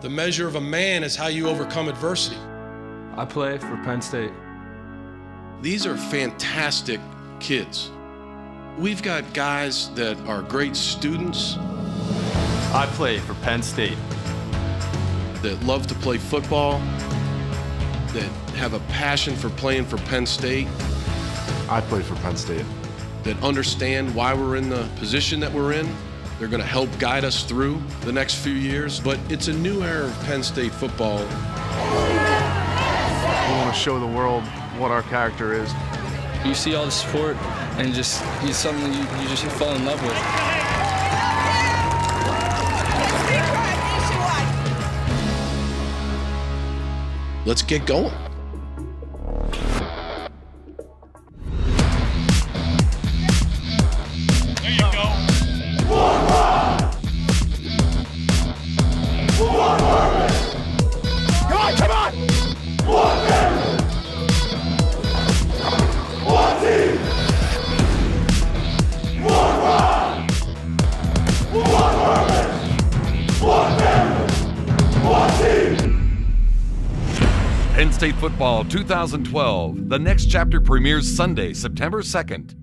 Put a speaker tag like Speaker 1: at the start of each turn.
Speaker 1: The measure of a man is how you overcome adversity.
Speaker 2: I play for Penn State.
Speaker 1: These are fantastic kids. We've got guys that are great students.
Speaker 2: I play for Penn State.
Speaker 1: That love to play football, that have a passion for playing for Penn State.
Speaker 3: I play for Penn State.
Speaker 1: That understand why we're in the position that we're in. They're going to help guide us through the next few years, but it's a new era of Penn State football. We
Speaker 3: want to show the world what our character is.
Speaker 4: You see all the support, and just it's something you, you just fall in love with.
Speaker 1: Let's get going.
Speaker 5: Penn State Football 2012. The next chapter premieres Sunday, September 2nd.